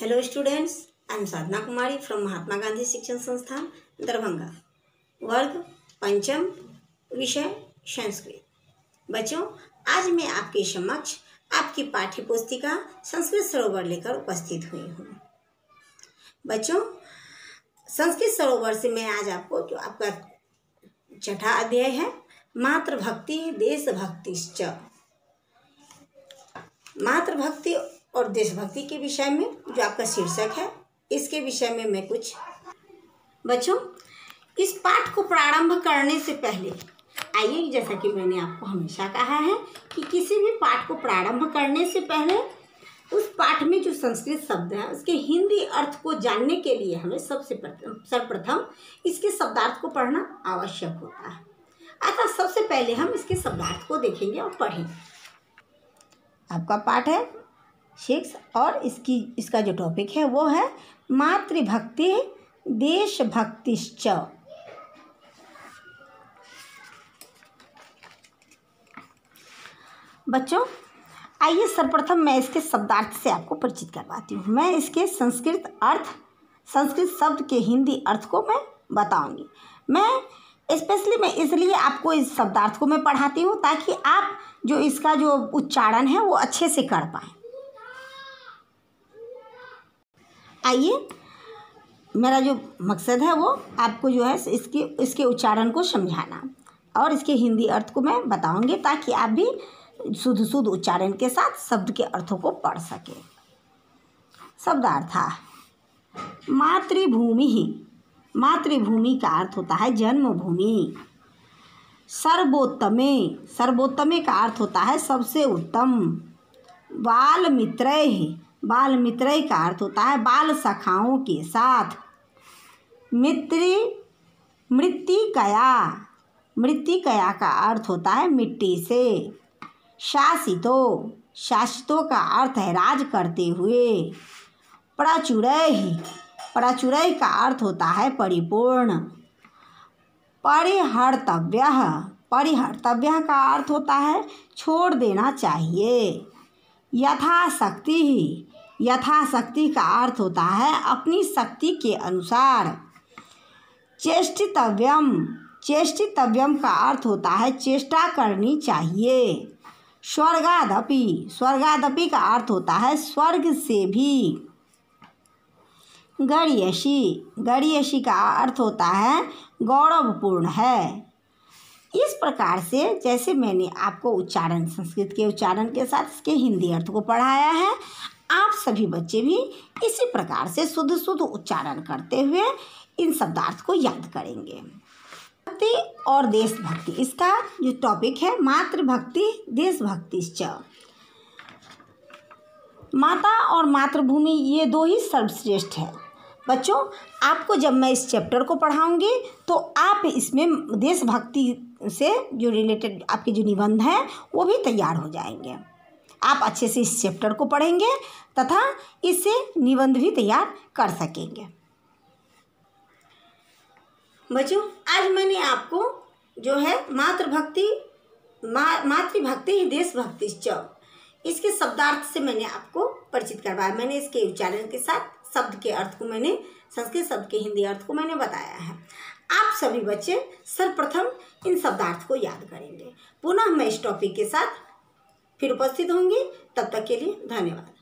Hello students I am Sadhana Kumari from Mahatma Gandhi Shikshan Sansthan Darbhanga वर्ग पंचम विषय संस्कृत बच्चों, आज मैं आपके समक्ष आपकी पाठ्य पुस्तिका संस्कृत सरोवर लेकर उपस्थित हुई हूँ। बच्चों, संस्कृत सरोवर से मैं आज आपको जो आपका छठा अध्याय है, मातृभक्ति, देशभक्तिश्च। मातृभक्ति और देशभक्ति के विषय में, जो आपका शीर्षक है, इसके विषय में मैं कुछ। बच्चों, इस पाठ को प्रारंभ करने से पहले, आइए, जैसा कि मैंने आपको हमेशा कहा है कि किसी भी पाठ को प्रारंभ करने से पहले, उस पाठ में जो संस्कृत शब्द है, उसके हिंदी अर्थ को जानने के लिए हमें सबसे सर्वप्रथम इसके शब्दार्थ को पढ़ना आवश्यक होता है। अतः सबसे पहले हम इसके शब्दार्थ को देखेंगे और पढ़ेंगे। आपका पाठ है सिक्स और इसकी, इसका जो टॉपिक है वो है मातृभक्ति देशभक्तिश्च। बच्चों, आइए सर्वप्रथम मैं इसके शब्दार्थ से आपको परिचित करवाती हूँ। मैं इसके संस्कृत अर्थ, संस्कृत शब्द के हिंदी अर्थ को मैं बताऊँगी। मैं स्पेशली मैं इसलिए आपको इस शब्दार्थ को मैं पढ़ाती हूँ ताकि आप जो इसका जो उच्चारण है वो अच्छे से कर पाएँ। आइए। मेरा जो मकसद है वो आपको जो है इसके इसके उच्चारण को समझाना और इसके हिंदी अर्थ को मैं बताऊँगी ताकि आप भी शुद्ध शुद्ध उच्चारण के साथ शब्द के अर्थों को पढ़ सके। शब्दार्था मातृभूमि। ही मातृभूमि का अर्थ होता है जन्मभूमि। सर्वोत्तमे। सर्वोत्तमे का अर्थ होता है सबसे उत्तम। बाल मित्र बाल मित्रय का अर्थ होता है बाल सखाओं के साथ। मित्री मृत्तिकया मृत्तिकया का अर्थ होता है मिट्टी से। शासितो। शासितों का अर्थ है राज करते हुए। प्रचुरय प्रचुरय का अर्थ होता है परिपूर्ण। परिहर्तव्य। परिहर्तव्य का अर्थ होता है छोड़ देना चाहिए। यथाशक्ति यथाशक्ति का अर्थ होता है अपनी शक्ति के अनुसार। चेष्टितव्यम। चेष्टितव्यम का अर्थ होता है चेष्टा करनी चाहिए। स्वर्गादपि। स्वर्गादपि का अर्थ होता है स्वर्ग से भी। गणयशी गणयशी का अर्थ होता है गौरवपूर्ण है। इस प्रकार से जैसे मैंने आपको उच्चारण, संस्कृत के उच्चारण के साथ इसके हिंदी अर्थ को पढ़ाया है, आप सभी बच्चे भी इसी प्रकार से शुद्ध शुद्ध उच्चारण करते हुए इन शब्दार्थ को याद करेंगे। भक्ति और देशभक्ति, इसका जो टॉपिक है, मातृभक्ति, देशभक्ति माता और मातृभूमि, ये दो ही सर्वश्रेष्ठ है। बच्चों, आपको जब मैं इस चैप्टर को पढ़ाऊँगी तो आप इसमें देशभक्ति से जो रिलेटेड आपके जो निबंध हैं, वो भी तैयार हो जाएँगे। आप अच्छे से इस चैप्टर को पढ़ेंगे, तथा इससे निबंध भी तैयार कर सकेंगे। बच्चों, आज मैंने आपको जो है मातृभक्ति, मा, मातृभक्ति ही देशभक्ति इसके शब्दार्थ से मैंने आपको परिचित करवाया। मैंने इसके उच्चारण के साथ शब्द के अर्थ को मैंने, संस्कृत शब्द के हिंदी अर्थ को मैंने बताया है। आप सभी बच्चे सर्वप्रथम इन शब्दार्थ को याद करेंगे। पुनः मैं इस टॉपिक के साथ फिर उपस्थित होंगी। तब तक के लिए धन्यवाद।